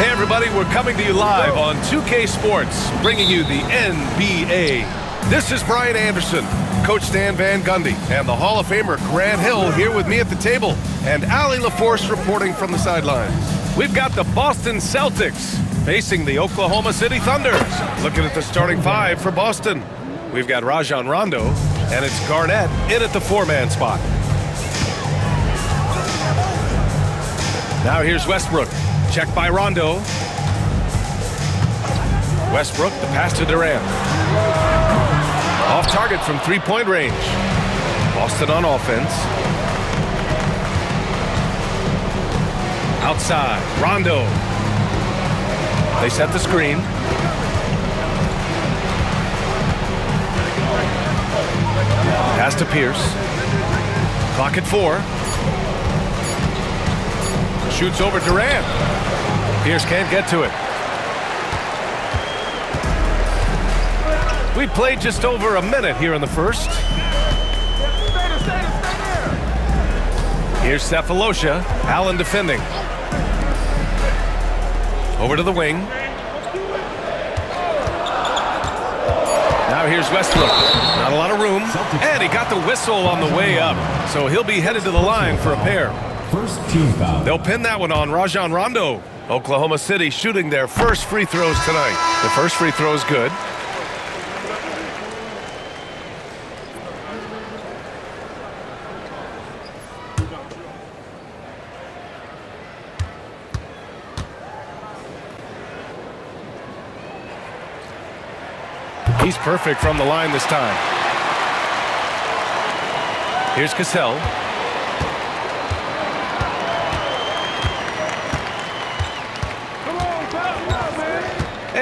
Hey, everybody, we're coming to you live on 2K Sports, bringing you the NBA. This is Brian Anderson, Coach Stan Van Gundy, and the Hall of Famer Grant Hill here with me at the table, and Allie LaForce reporting from the sidelines. We've got the Boston Celtics facing the Oklahoma City Thunder. Looking at the starting five for Boston. We've got Rajon Rondo, and it's Garnett in at the four-man spot. Now here's Westbrook. Check by Rondo. Westbrook, the pass to Durant. Off target from three-point range. Boston on offense. Outside, Rondo. They set the screen. Pass to Pierce. Clock at four. Shoots over Durant. Pierce can't get to it. We played just over a minute here in the first. Here's Sefolosha. Allen defending. Over to the wing. Now here's Westbrook. Not a lot of room. And he got the whistle on the way up. So he'll be headed to the line for a pair. First team foul. They'll pin that one on Rajon Rondo. Oklahoma City shooting their first free throws tonight. The first free throw is good. He's perfect from the line this time. Here's Cassell.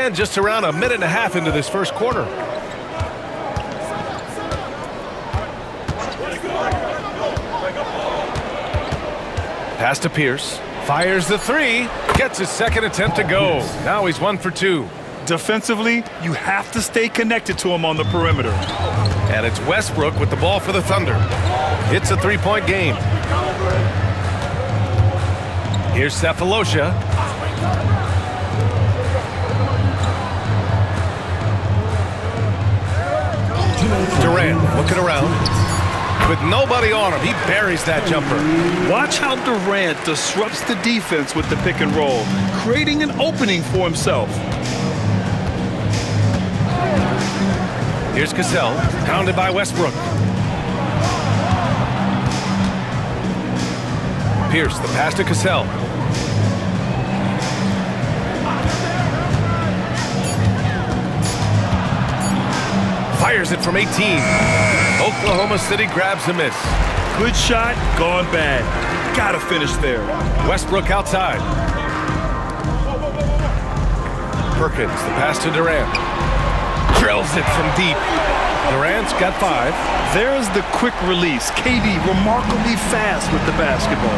And just around a minute and a half into this first quarter. Pass to Pierce. Fires the three. Gets his second attempt to go. Now he's one for two. Defensively, you have to stay connected to him on the perimeter. And it's Westbrook with the ball for the Thunder. It's a three-point game. Here's Sefolosha. Durant looking around. With nobody on him, he buries that jumper. Watch how Durant disrupts the defense with the pick and roll, creating an opening for himself. Here's Cassell, pounded by Westbrook. Pierce, the pass to Cassell. Fires it from 18. Oklahoma City grabs the miss. Good shot, gone bad. Gotta finish there. Westbrook outside. Perkins, the pass to Durant. Drills it from deep. Durant's got five. There's the quick release. KD remarkably fast with the basketball.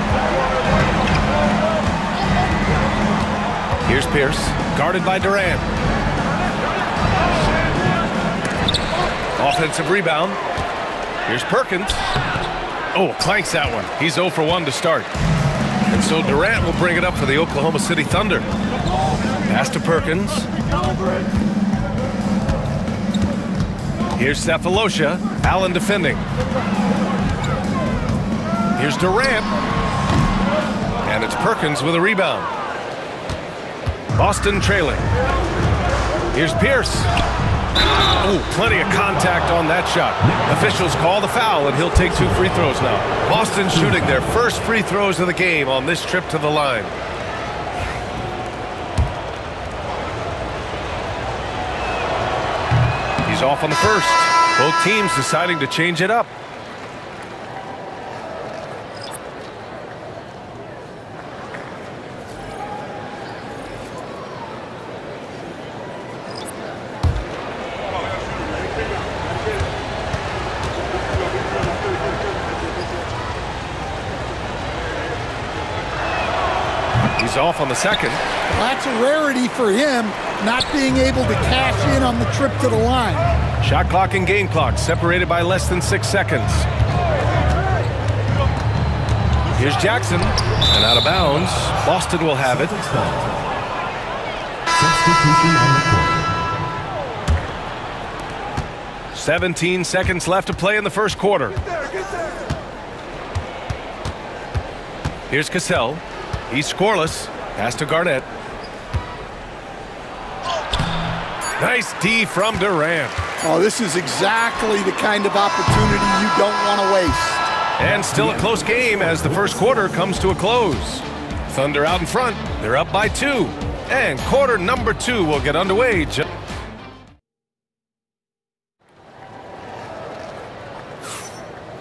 Here's Pierce, guarded by Durant. Offensive rebound. Here's Perkins. Oh, clanks that one. He's 0 for 1 to start. And so Durant will bring it up for the Oklahoma City Thunder. Pass to Perkins. Here's Sefolosha. Allen defending. Here's Durant. And it's Perkins with a rebound. Boston trailing. Here's Pierce. Oh, plenty of contact on that shot. Officials call the foul, and he'll take two free throws now. Boston shooting their first free throws of the game on this trip to the line. He's off on the first. Both teams deciding to change it up. He's off on the second. That's a rarity for him, not being able to cash in on the trip to the line. Shot clock and game clock separated by less than six seconds. Here's Jackson, and out of bounds. Boston will have it. Substitution on the court. 17 seconds left to play in the first quarter. Here's Cassell. He's scoreless. Pass to Garnett. Nice D from Durant. Oh, this is exactly the kind of opportunity you don't want to waste. And still a close game as the first quarter comes to a close. Thunder out in front. They're up by two. And quarter number two will get underway.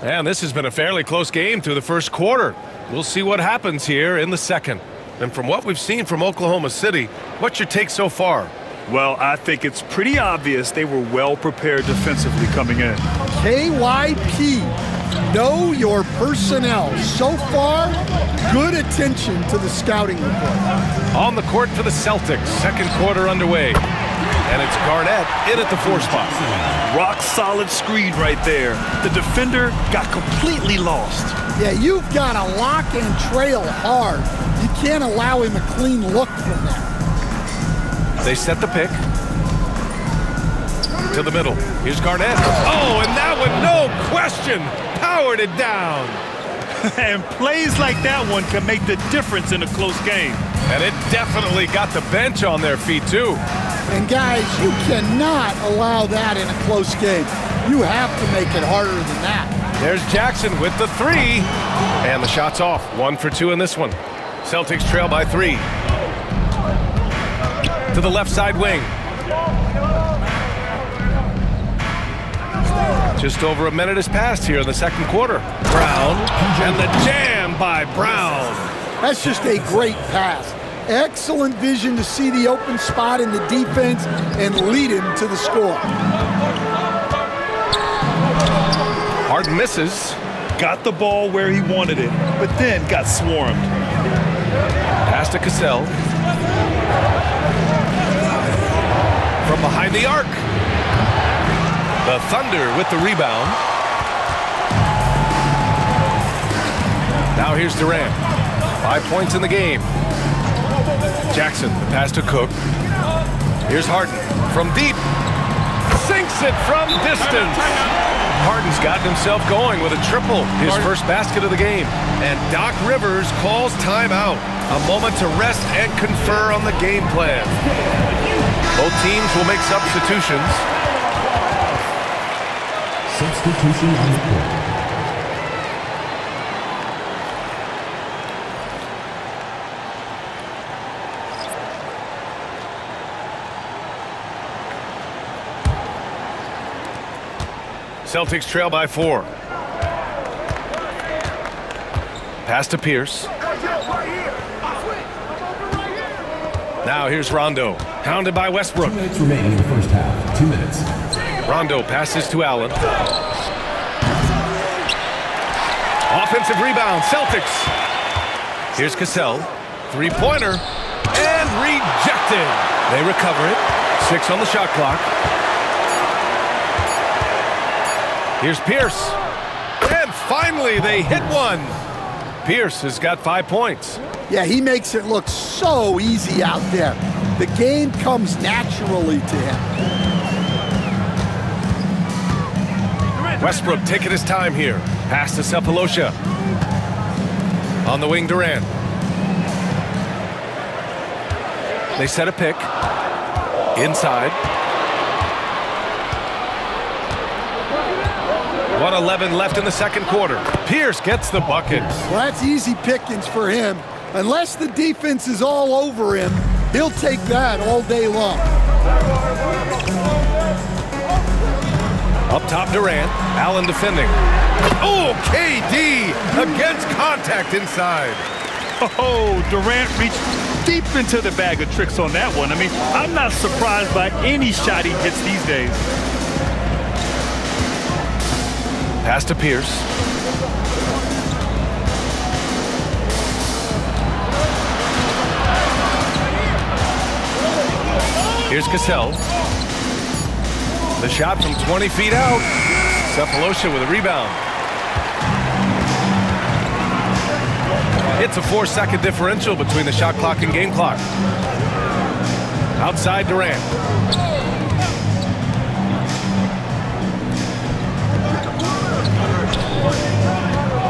And this has been a fairly close game through the first quarter. We'll see what happens here in the second. And from what we've seen from Oklahoma City, what's your take so far? Well, I think it's pretty obvious they were well prepared defensively coming in. KYP, know your personnel. So far, good attention to the scouting report. On the court for the Celtics, second quarter underway. And it's Garnett in at the four spot. Rock solid screen right there. The defender got completely lost. Yeah, you've got to lock and trail hard. You can't allow him a clean look from there. They set the pick. To the middle. Here's Garnett. Oh, and that one, no question, powered it down. and plays like that one can make the difference in a close game. And it definitely got the bench on their feet, too. And guys, you cannot allow that in a close game. You have to make it harder than that. There's Jackson with the three. And the shot's off. One for two in this one. Celtics trail by three. To the left side wing. Just over a minute has passed here in the second quarter. Brown. And the jam by Brown. That's just a great pass. Excellent vision to see the open spot in the defense and lead him to the score. Harden misses. Got the ball where he wanted it, but then got swarmed. Pass to Cassell. From behind the arc. The Thunder with the rebound. Now here's Durant. Five points in the game. Jackson, the pass to Cook. Here's Harden from deep. Sinks it from distance. Harden's gotten himself going with a triple, his first basket of the game. And Doc Rivers calls timeout. A moment to rest and confer on the game plan. Both teams will make substitutions. Substitution on the court. Celtics trail by four. Pass to Pierce. Now here's Rondo, hounded by Westbrook. Two minutes remaining in the first half. Two minutes. Rondo passes to Allen. Offensive rebound, Celtics. Here's Cassell. Three-pointer. And rejected. They recover it. Six on the shot clock. Here's Pierce. And finally, they hit one. Pierce has got five points. Yeah, he makes it look so easy out there. The game comes naturally to him. Westbrook taking his time here. Pass to Sefolosha. On the wing, Durant. They set a pick. Inside. 111 left in the second quarter. Pierce gets the bucket. Well, that's easy pickings for him. Unless the defense is all over him, he'll take that all day long. Up top, Durant. Allen defending. Oh, KD against contact inside. Oh, Durant reached deep into the bag of tricks on that one. I mean, I'm not surprised by any shot he hits these days. Pass to Pierce. Here's Cassell. The shot from 20 feet out. Sefolosha with a rebound. It's a four-second differential between the shot clock and game clock. Outside Durant.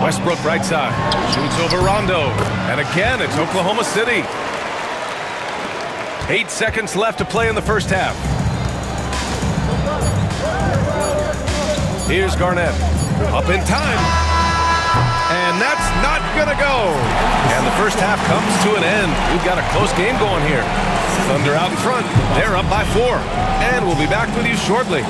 Westbrook right side. Shoots over Rondo. And again, it's Oklahoma City. Eight seconds left to play in the first half. Here's Garnett. Up in time. And that's not going to go. And the first half comes to an end. We've got a close game going here. Thunder out in front. They're up by four. And we'll be back with you shortly.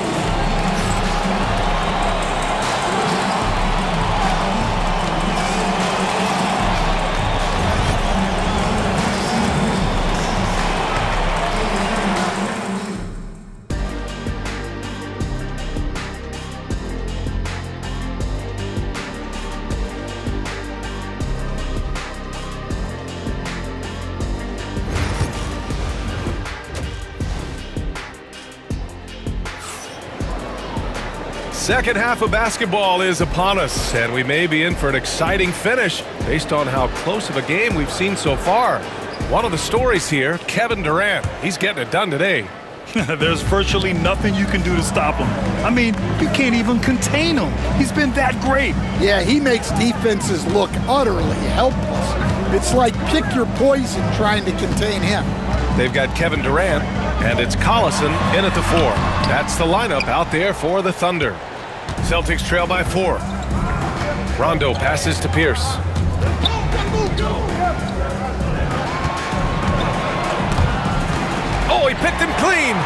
Second half of basketball is upon us, and we may be in for an exciting finish based on how close of a game we've seen so far. One of the stories here, Kevin Durant. He's getting it done today. There's virtually nothing you can do to stop him. I mean, you can't even contain him. He's been that great. Yeah, he makes defenses look utterly helpless. It's like pick your poison trying to contain him. They've got Kevin Durant, and it's Collison in at the four. That's the lineup out there for the Thunder. Celtics trail by four. Rondo passes to Pierce. Oh, he picked him clean.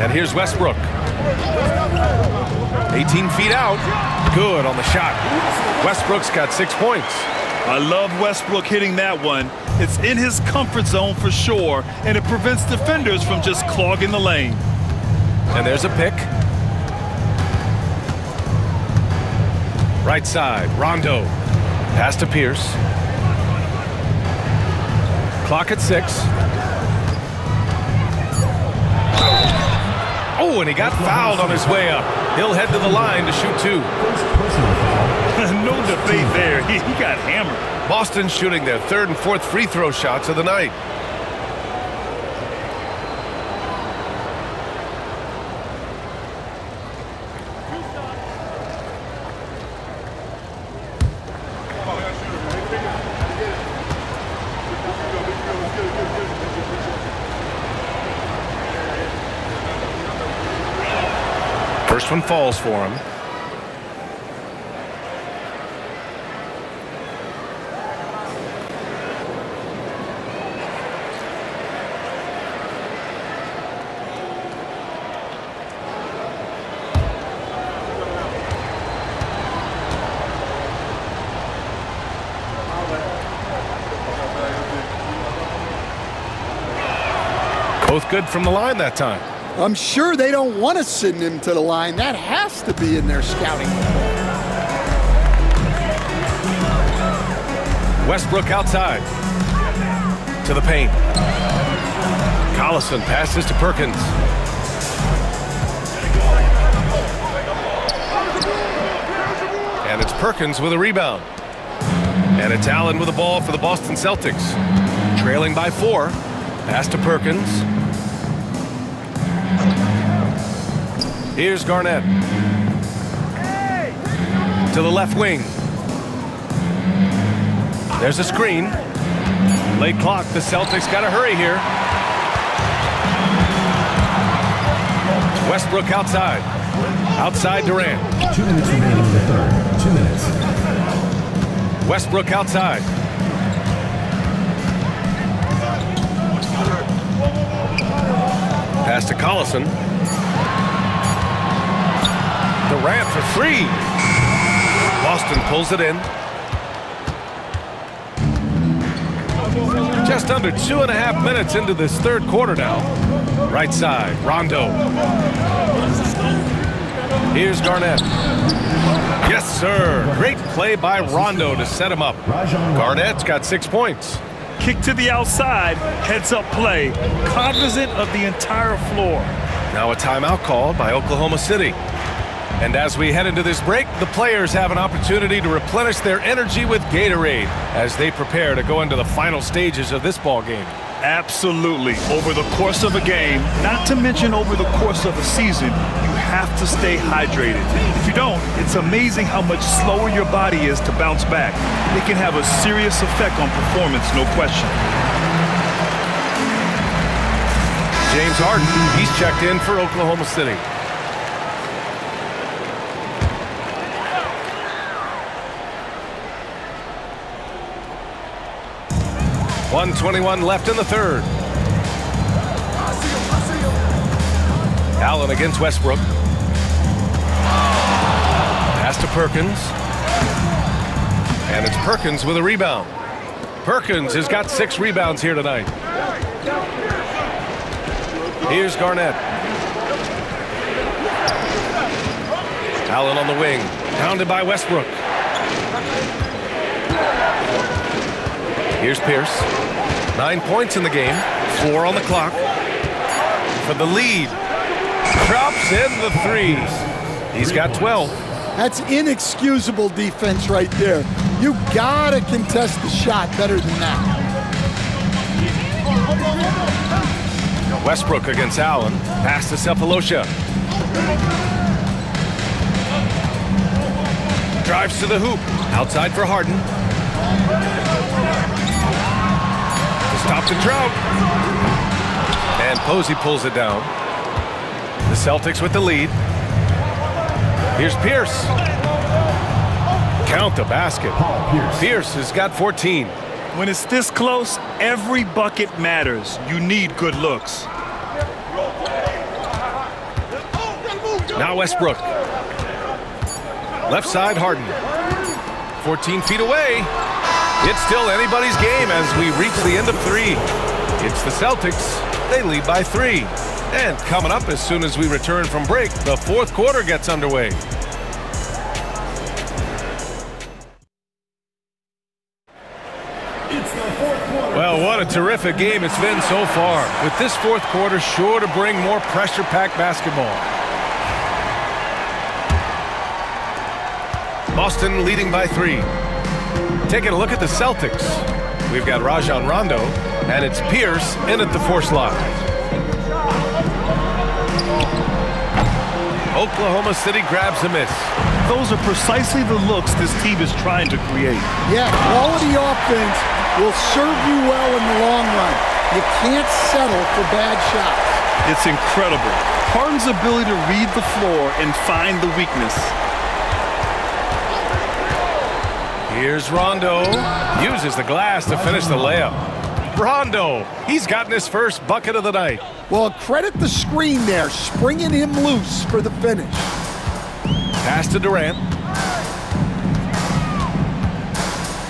And here's Westbrook. 18 feet out. Good on the shot. Westbrook's got six points. I love Westbrook hitting that one. It's in his comfort zone for sure, and it prevents defenders from just clogging the lane. And there's a pick. Right side, Rondo. Pass to Pierce. Clock at six. Oh, and he got fouled on his way up. He'll head to the line to shoot two. no debate there. He, he got hammered. Boston shooting their third and fourth free throw shots of the night. First one falls for him. Both good from the line that time. I'm sure they don't want to send him to the line. That has to be in their scouting. Westbrook outside. To the paint. Collison passes to Perkins. And it's Perkins with a rebound. And it's Allen with the ball for the Boston Celtics. Trailing by four. Pass to Perkins. Here's Garnett. To the left wing. There's a screen. Late clock. The Celtics got to hurry here. Westbrook outside. Outside Durant. Two minutes remaining in the third. Two minutes. Westbrook outside. Pass to Collison. Durant for three. Boston pulls it in. Just under two and a half minutes into this third quarter now. Right side, Rondo. Here's Garnett. Yes, sir. Great play by Rondo to set him up. Garnett's got six points. Kick to the outside, heads up play, cognizant of the entire floor. Now a timeout called by Oklahoma City. And as we head into this break, the players have an opportunity to replenish their energy with Gatorade as they prepare to go into the final stages of this ball game. Absolutely. Over the course of a game, not to mention over the course of a season, you have to stay hydrated. If you don't, it's amazing how much slower your body is to bounce back. It can have a serious effect on performance, no question. James Harden, he's checked in for Oklahoma City. One twenty-one left in the third. Allen against Westbrook. Pass to Perkins. And it's Perkins with a rebound. Perkins has got six rebounds here tonight. Here's Garnett. Allen on the wing. Pounded by Westbrook. Here's Pierce. Nine points in the game. Four on the clock. For the lead. Drops in the three. He's got 12. That's inexcusable defense right there. You gotta contest the shot better than that. Westbrook against Allen. Pass to Sefolosha. Drives to the hoop. Outside for Harden. To stop the drought. And Posey pulls it down. The Celtics with the lead. Here's Pierce. Count the basket. Pierce has got 14. When it's this close, every bucket matters. You need good looks. Now Westbrook. Left side, Harden. 14 feet away. It's still anybody's game as we reach the end of three. It's the Celtics. They lead by three. And coming up as soon as we return from break, the fourth quarter gets underway. Well, what a terrific game it's been so far. With this fourth quarter sure to bring more pressure-packed basketball. Boston leading by three. Taking a look at the Celtics. We've got Rajon Rondo, and it's Pierce in at the four slot. Oklahoma City grabs a miss. Those are precisely the looks this team is trying to create. Yeah, quality offense will serve you well in the long run. You can't settle for bad shots. It's incredible. Harden's ability to read the floor and find the weakness. Here's Rondo. Uses the glass to finish the layup. Rondo, he's gotten his first bucket of the night. Well, credit the screen there, springing him loose for the finish. Pass to Durant.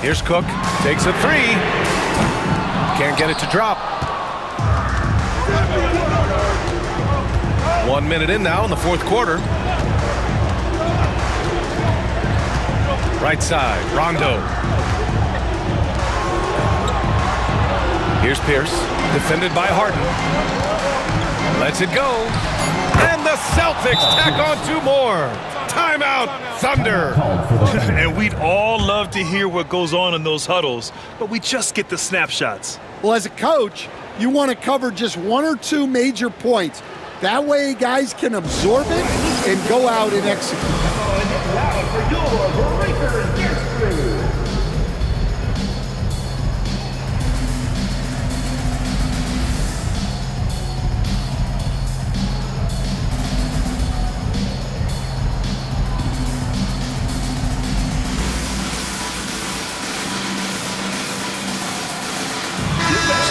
Here's Cook. Takes a three. Can't get it to drop. One minute in now in the fourth quarter. Right side, Rondo. Here's Pierce, defended by Harden. Lets it go. And the Celtics tack on two more. Timeout, Thunder. and we'd all love to hear what goes on in those huddles, but we just get the snapshots. Well, as a coach, you want to cover just one or two major points. That way, guys can absorb it and go out and execute.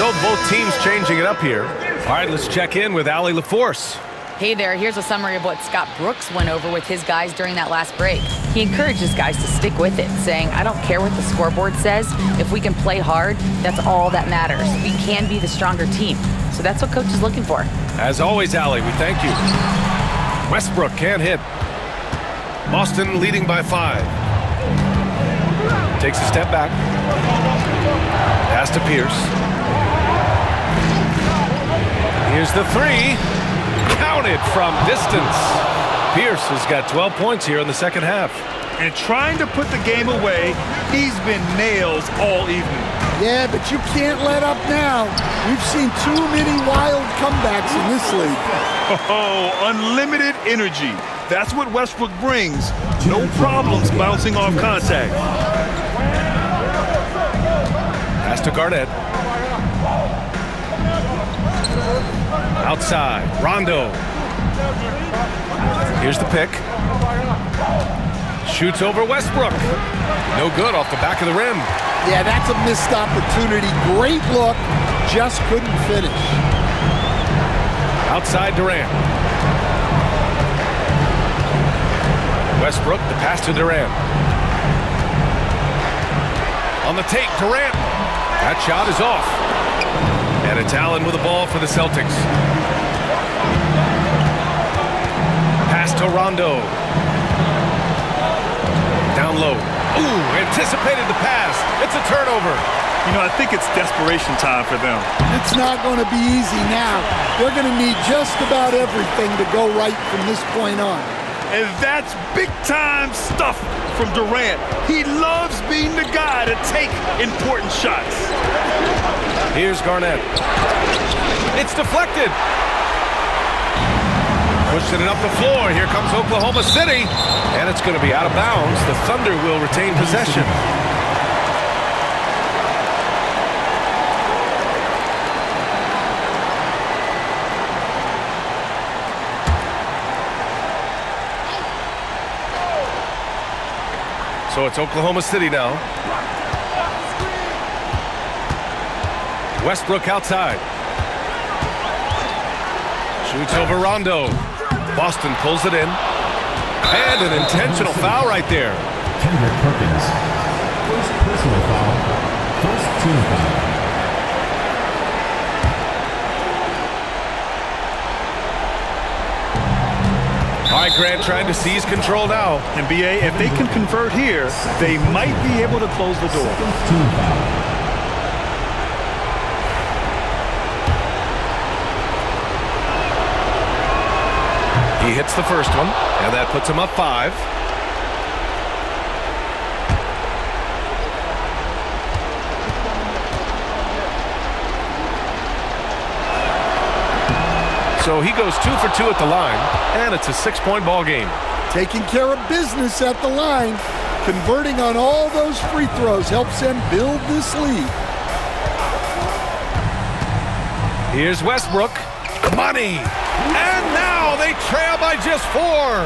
So both teams changing it up here. All right, let's check in with Allie LaForce. Hey there, here's a summary of what Scott Brooks went over with his guys during that last break. He encourages guys to stick with it, saying, I don't care what the scoreboard says. If we can play hard, that's all that matters. We can be the stronger team. So that's what coach is looking for. As always, Allie, we thank you. Westbrook can't hit. Boston leading by five. Takes a step back. Pass to Pierce. Here's the three. Counted from distance. Pierce has got 12 points here in the second half. And trying to put the game away, he's been nails all evening. Yeah, but you can't let up now. We've seen too many wild comebacks in this league. Oh, unlimited energy. That's what Westbrook brings. No problems bouncing off contact. Pass to Garnett. Outside, Rondo. Here's the pick. Shoots over Westbrook. No good off the back of the rim. Yeah, that's a missed opportunity. Great look, just couldn't finish. Outside Durant. Westbrook, the pass to Durant. On the take, Durant. That shot is off. And it's Allen with the ball for the Celtics. Pass to Rondo. Down low. Ooh, anticipated the pass. It's a turnover. You know, I think it's desperation time for them. It's not going to be easy now. They're going to need just about everything to go right from this point on. And that's big-time stuff from Durant. He loves being the guy to take important shots. Here's Garnett. It's deflected. Pushing it up the floor. Here comes Oklahoma City. And it's going to be out of bounds. The Thunder will retain possession. So it's Oklahoma City now. Westbrook outside. Shoots over Rondo. Boston pulls it in. And an intentional foul right there. Kendrick Perkins. First personal foul. First team foul. All right, Grant trying to seize control now. And BA, if they can convert here, they might be able to close the door. Team foul. He hits the first one, and that puts him up five. So he goes two for two at the line, and it's a six-point ball game. Taking care of business at the line, converting on all those free throws helps them build this lead. Here's Westbrook. Money! And they trail by just four.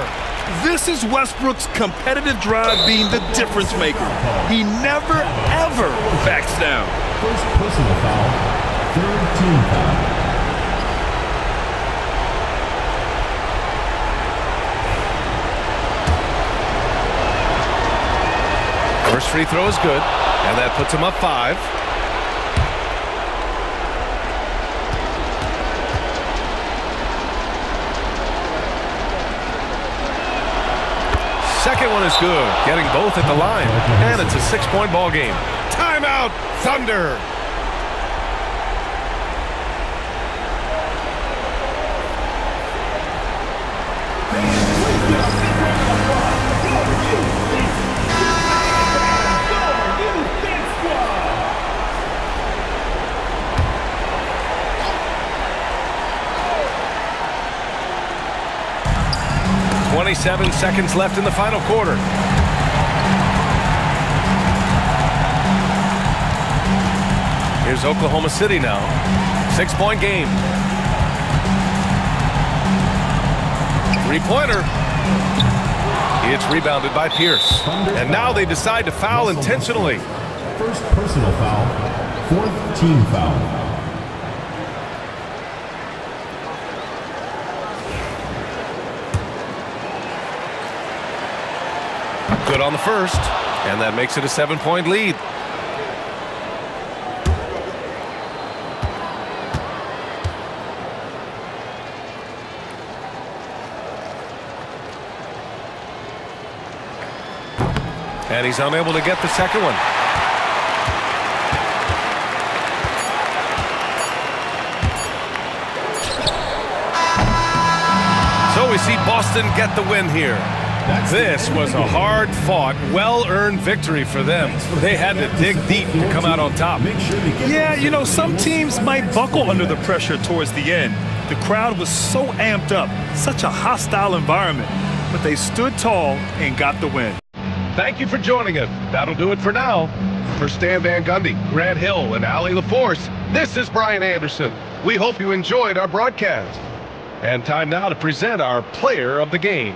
This is Westbrook's competitive drive being the difference maker. He never, ever backs down. First personal foul. Third team foul. First free throw is good, and that puts him up five. Second one is good, getting both at the line, and it's a six-point ball game. Timeout, Thunder. Twenty-seven seconds left in the final quarter. Here's Oklahoma City now. Six-point game. Three-pointer. It's rebounded by Pierce. And now they decide to foul intentionally. First personal foul. Fourth team foul. Good on the first. And that makes it a seven-point lead. And he's unable to get the second one. So So we see Boston get the win here. This was a hard-fought, well-earned victory for them. They had to dig deep to come out on top. Yeah, you know, some teams might buckle under the pressure towards the end. The crowd was so amped up, such a hostile environment, but they stood tall and got the win. Thank you for joining us. That'll do it for now. For Stan Van Gundy, Grant Hill, and Allie LaForce, this is Brian Anderson. We hope you enjoyed our broadcast. And time now to present our player of the game.